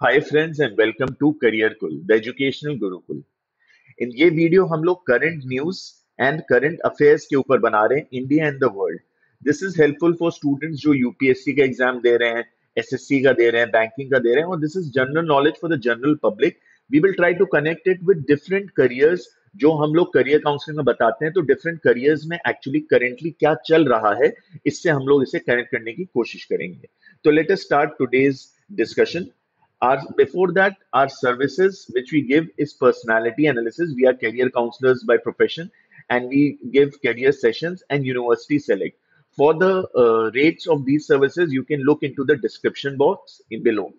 Hi friends and welcome to Career Kul, the educational Gurukul. इन ये video हम लोग current news and current affairs के ऊपर बना रहे हैं India and the world this is helpful for students जो यूपीएससी का एग्ज़ाम दे रहे हैं एसएससी का दे रहे हैं बैंकिंग का दे रहे हैं और this is general knowledge for the general public we will try to connect it with different careers जो हम लोग करियर काउंसलिंग में बताते हैं तो डिफरेंट करियर्स में एक्चुअली करेंटली क्या चल रहा है इससे हम लोग इसे कनेक्ट करने की कोशिश करेंगे. तो let us start today's discussion our before that our services which we give is personality analysis we are career counselors by profession and we give career sessions and university select for the uh, rates of these services you can look into the description box in below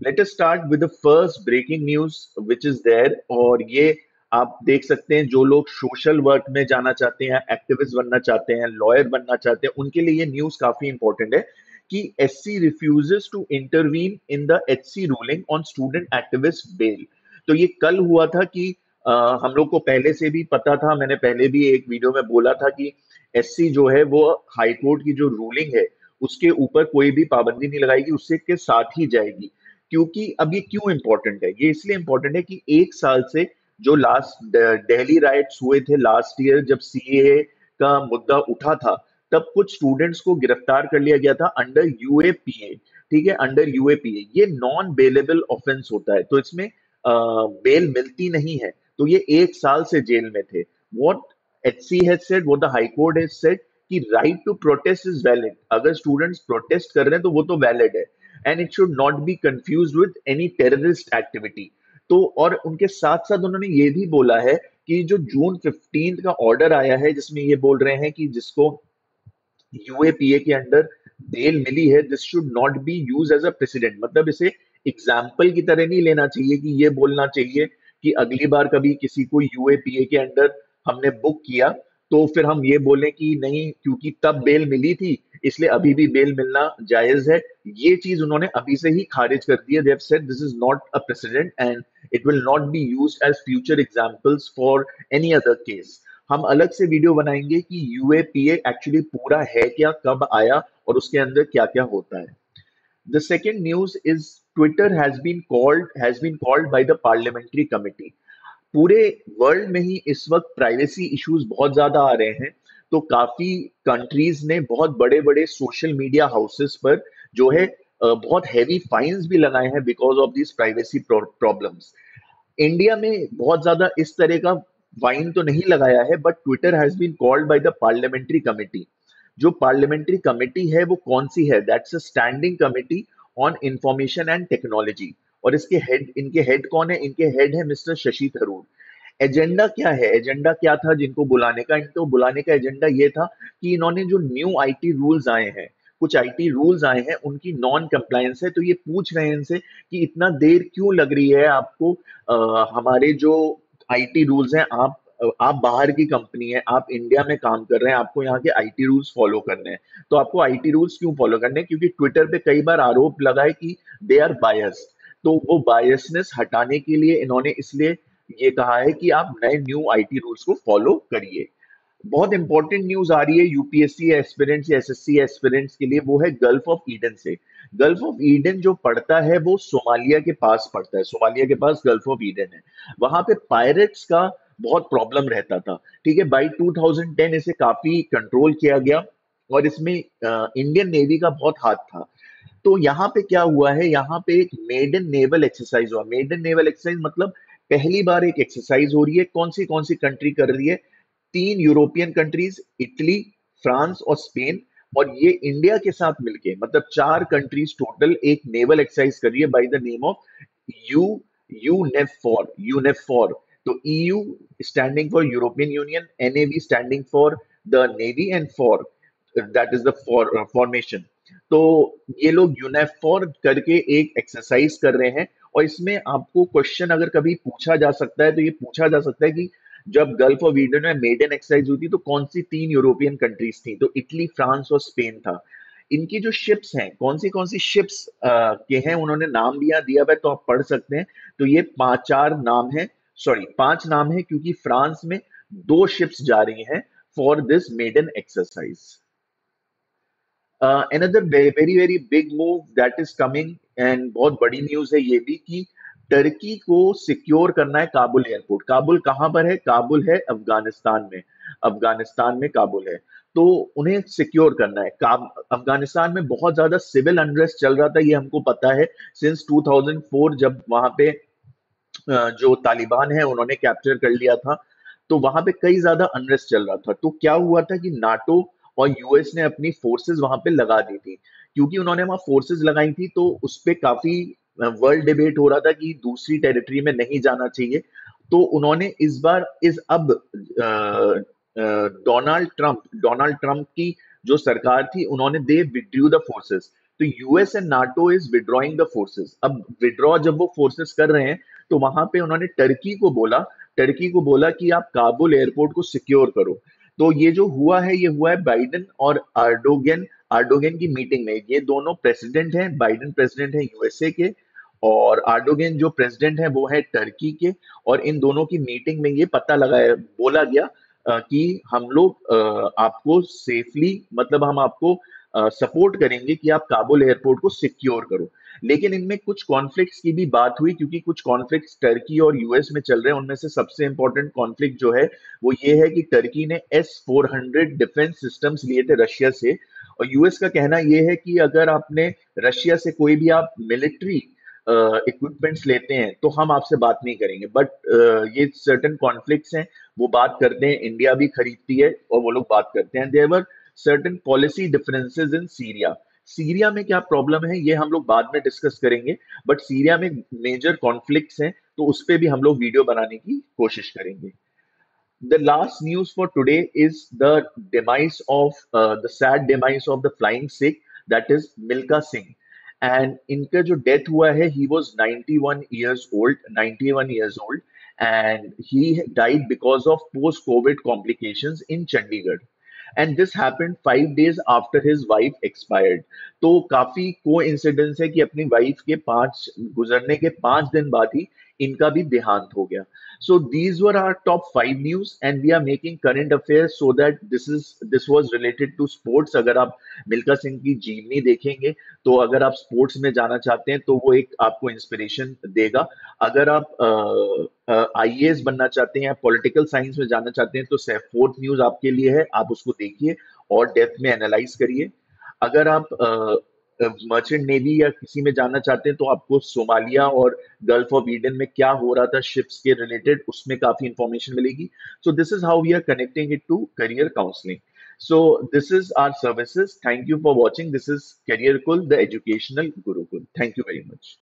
let us start with the first breaking news which is there और ये आप देख सकते हैं जो लोग social work में जाना चाहते हैं एक्टिविस्ट बनना चाहते हैं लॉयर बनना चाहते हैं उनके लिए ये न्यूज़ काफ़ी इंपॉर्टेंट है कि SC refuses to intervene in the HC ruling on student activist bail तो ये कल हुआ था कि आ, हम लोग को पहले से भी पता था मैंने पहले भी एक वीडियो में बोला था कि एससी जो है वो हाई कोर्ट की जो रूलिंग है उसके ऊपर कोई भी पाबंदी नहीं लगाएगी उससे के साथ ही जाएगी। क्योंकि अब ये क्यों इंपॉर्टेंट है? ये इसलिए इंपॉर्टेंट है कि एक साल से जो लास्ट दिल्ली राइट्स हुए थे लास्ट ईयर जब सी का मुद्दा उठा था तब कुछ स्टूडेंट्स को गिरफ़्तार कर लिया गया था अंडर यूएपीए ठीक है? अंडर यूएपीए ये नॉन बेलेबल ऑफेंस होता है। तो इसमें बेल मिलती नहीं है। तो ये एक साल से जेल में थे। What H C has said वो the high court has said कि right to protest is valid अगर स्टूडेंट्स प्रोटेस्ट कर रहे हैं तो वो तो वैलिड है। And it should not be confuse with any terrorist activity तो और उनके साथ साथ उन्होंने ये भी बोला है कि जो जून फिफ्टीन का ऑर्डर आया है, जिसमें ये बोल रहे हैं कि जिसको यूएपीए के अंडर बेल मिली है this should not be use as a president मतलब इसे एग्ज़ाम्पल की तरह नहीं लेना चाहिए कि ये बोलना चाहिए कि अगली बार कभी किसी को यूएपीए के अंडर हमने बुक किया तो फिर हम ये बोलें कि नहीं, क्योंकि तब बेल मिली थी, इसलिए अभी भी बेल मिलना जायज़ है। ये चीज़ उन्होंने अभी से ही खारिज कर दी है। They have said this is not a president and it will not be used as future examples for any other case हम अलग से वीडियो बनाएँगे कि यूएपीए एक्चुअली पूरा है क्या, कब आया और उसके अंदर क्या क्या होता है। The second news is Twitter has been called has been called by the parliamentary committee पूरे वर्ल्ड में ही इस वक्त प्राइवेसी इश्यूज़ बहुत ज़्यादा आ रहे हैं तो काफ़ी कंट्रीज़ ने बहुत बड़े बड़े सोशल मीडिया हाउसेस पर जो है बहुत हैवी फाइन्स भी लगाए हैं because of this privacy problems India में बहुत ज़्यादा इस तरह का फाइन तो नहीं लगाया है but Twitter has been called by the parliamentary committee जो पार्लियामेंट्री कमिटी है वो कौन सी है? That's a standing committee on information and technology और इसके हेड इनके हेड कौन है? इनके हेड है मिस्टर शशि थरूर. एजेंडा क्या है? एजेंडा क्या था जिनको बुलाने का? इनको बुलाने का एजेंडा ये था कि इन्होंने जो न्यू आईटी रूल्स आए हैं कुछ आईटी रूल्स आए हैं उनकी नॉन कंप्लायंस है तो ये पूछ रहे हैं इनसे कि इतना देर क्यों लग रही है आपको आ, हमारे जो आईटी रूल्स हैं, आप आप बाहर की कंपनी है, आप इंडिया में काम कर रहे हैं, आपको यहाँ के आईटी रूल्स फॉलो करने हैं। तो आपको आईटी रूल्स क्यों फॉलो करने हैं? क्योंकि ट्विटर पे कई बार आरोप लगा है कि दे आर बायस तो वो बायसनेस हटाने के लिए इन्होंने इसलिए ये कहा है कि आप नए न्यू आईटी रूल्स को फॉलो करिए। बहुत इंपॉर्टेंट न्यूज़ आ रही है यूपीएससी एस्पिरेंट्स या एसएससी एस्पिरेंट्स के लिए, वो है गल्फ ऑफ़ ईडन से। गल्फ ऑफ़ ईडन जो पड़ता है, वो सोमालिया के पास पड़ता है। सोमालिया के पास गल्फ ऑफ़ ईडन है। वहाँ पे पायरेट्स का बहुत प्रॉब्लम रहता था। ठीक है बाई 2010 इसे काफ़ी कंट्रोल किया गया और इसमें इंडियन नेवी का बहुत हाथ था। तो यहाँ पे क्या हुआ है? यहाँ पे एक मेडन नेवल एक्सरसाइज हुआ। मेडन नेवल एक्सरसाइज मतलब पहली बार एक एक्सरसाइज हो रही है। कौन सी कौन सी कंट्री कर रही है? तीन यूरोपियन कंट्रीज़, इटली, फ्रांस और स्पेन, और ये इंडिया के साथ मिलके मतलब चार कंट्रीज़ टोटल एक नेवल एक्सरसाइज कर रही है by the name of U U for U for तो EU standing for European Union NAV standing for the navy and for that is the formation तो ये लोग यूनेफॉर करके एक एक्सरसाइज कर रहे हैं, और इसमें आपको क्वेश्चन अगर कभी पूछा जा सकता है तो ये पूछा जा सकता है कि जब गल्फ ऑफ़ ईडन में मेडन एक्सरसाइज हुई थी तो कौन सी तीन यूरोपियन कंट्रीज़ थी? तो इटली फ्रांस और स्पेन था। इनकी जो शिप्स हैं कौन सी कौन सी शिप्स आ, के हैं उन्होंने नाम भी दिया हुआ तो आप पढ़ सकते हैं। तो ये पाँच चार नाम है सॉरी पाँच नाम है क्योंकि फ्रांस में दो शिप्स जा रही हैं for this maiden exercise another very very big move that is coming and बहुत बड़ी न्यूज़ है ये भी कि टर्की को सिक्योर करना है काबुल एयरपोर्ट। काबुल कहाँ पर है? काबुल है अफ़गानिस्तान में। अफ़गानिस्तान में काबुल है। तो उन्हें सिक्योर करना है। अफ़गानिस्तान में बहुत ज़्यादा सिविल अनरेस्ट चल रहा था, ये हमको पता है। सिंस 2004 जब वहाँ पे जो तालिबान है, उन्होंने कैप्चर कर लिया था तो वहाँ पे कई ज़्यादा अनरेस्ट चल रहा था। तो क्या हुआ था कि नाटो और यूएस ने अपनी फोर्सेस वहाँ पे लगा दी थी। क्योंकि उन्होंने वहाँ फोर्सेस लगाई थी तो उस पर काफ़ी वर्ल्ड डिबेट हो रहा था कि दूसरी टेरिटरी में नहीं जाना चाहिए। तो उन्होंने इस बार, इस अब डोनाल्ड ट्रंप डोनाल्ड ट्रंप की जो सरकार थी, उन्होंने दे विड्रू द फोर्सेस तो US and NATO is withdrawing the forces अब विड्रॉ जब वो फोर्सेस कर रहे हैं तो वहाँ पे उन्होंने टर्की को बोला टर्की को बोला कि आप काबुल एयरपोर्ट को सिक्योर करो। तो ये जो हुआ है, ये हुआ है बाइडन और आर्डोगेन आर्डोगेन की मीटिंग में, ये दोनों प्रेसिडेंट हैं बाइडन प्रेसिडेंट है यूएसए के, और आर्डोगेन जो प्रेसिडेंट है, वो है टर्की के, और इन दोनों की मीटिंग में ये पता लगाया, बोला गया कि हम लोग आपको सेफली मतलब हम आपको सपोर्ट करेंगे कि आप काबुल एयरपोर्ट को सिक्योर करो। लेकिन इनमें कुछ कॉन्फ्लिक्ट्स की भी बात हुई, क्योंकि कुछ कॉन्फ्लिक्ट्स टर्की और यूएस में चल रहे हैं, उनमें से सबसे इंपॉर्टेंट कॉन्फ्लिक्ट जो है, वो ये है कि टर्की ने S four hundred defence systems लिए थे रशिया से और यूएस का कहना यह है कि अगर आपने रशिया से कोई भी आप मिलिट्री इक्विपमेंट्स uh, लेते हैं तो हम आपसे बात नहीं करेंगे। बट uh, ये सर्टन कॉन्फ्लिक्ट्स हैं वो बात करते हैं इंडिया भी खरीदती है और वो लोग बात करते हैं। There are certain policy differences in Syria Syria में क्या प्रॉब्लम है ये हम लोग बाद में डिस्कस करेंगे। बट सीरिया में मेजर कॉन्फ्लिक्ट्स हैं तो उस पर भी हम लोग वीडियो बनाने की कोशिश करेंगे। the last news for today is the demise of uh, the sad demise of the flying Sikh that is Milka Singh and इनका जो डेथ हुआ है he was 91 years old 91 years old and he died because of post covid complications in Chandigarh and this happened five days after his wife expired तो काफी को incidence है कि अपनी वाइफ के पांच गुजरने के पांच दिन बाद ही इनका भी देहांत हो गया। So these were are top five news and we are making current affair so that this is this was related to sports अगर आप मिल्का सिंह की जीवनी देखेंगे तो अगर आप स्पोर्ट्स में जाना चाहते हैं तो वो एक आपको इंस्पिरेशन देगा। अगर आप आई uh, uh, बनना चाहते हैं पॉलिटिकल साइंस में जाना चाहते हैं तो फोर्थ न्यूज़ आपके लिए है आप उसको देखिए और डेप्थ में एनालाइज करिए। अगर आप मर्चेंट नेवी या किसी में जानना चाहते हैं तो आपको सोमालिया और गल्फ ऑफ़ ईडन में क्या हो रहा था शिप्स के रिलेटेड उसमें काफ़ी इंफॉर्मेशन मिलेगी। So this is how we are connecting it to career counselling so this is our services thank you for watching this is career Kul the educational gurukul thank you very much.